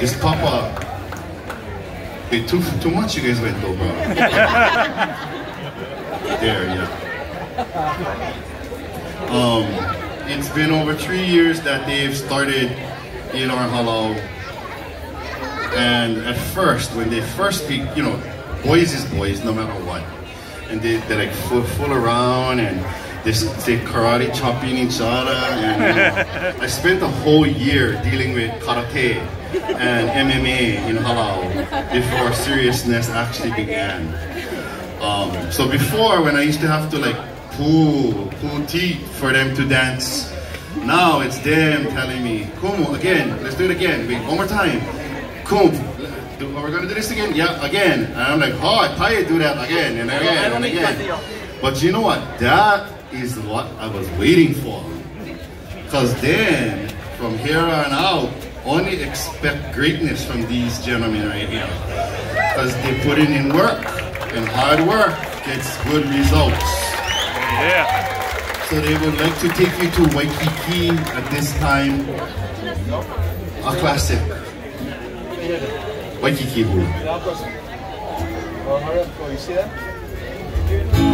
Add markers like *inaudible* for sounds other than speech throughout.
this papa. Wait, too too much you guys went over. *laughs* there, yeah. Um, it's been over three years that they've started in our hālau. And at first, when they first speak, you know, boys is boys no matter what. And they, they like fool, fool around and they, they karate chopping each other. And you know, *laughs* I spent a whole year dealing with karate and MMA in hālau before seriousness actually began. Um, so before, when I used to have to like pull, pull teeth for them to dance, now it's them telling me, come again, let's do it again. Wait, one more time. Come, are we gonna do this again? Yeah, again. And I'm like, oh, I you do that again and again and again. But you know what? That is what I was waiting for. Because then, from here on out, only expect greatness from these gentlemen right here. Because they're putting in work, and hard work gets good results. Yeah. So they would like to take you to Waikiki at this time. A classic. Waikiki hula. You see that?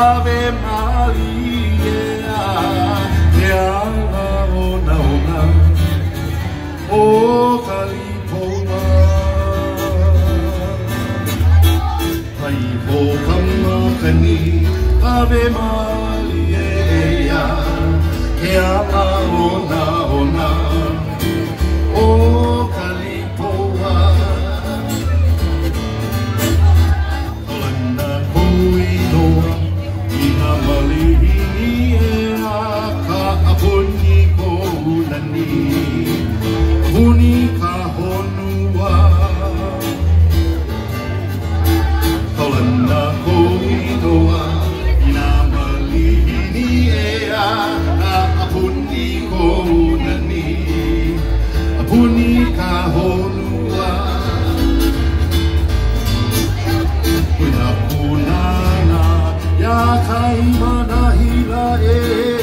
Ave Maria, te ala ona ona, o kalipoa. Pai ho kamakani, Ave Maria, te ala ona ona, puni ka honua. Kaulana ko i doa I nā mali i e a A a puni ko unani A puni ka honua. Kui nā punana Ia kai mana hila e.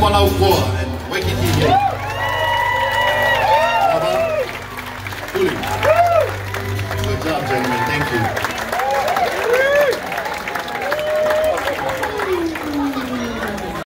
Balcó.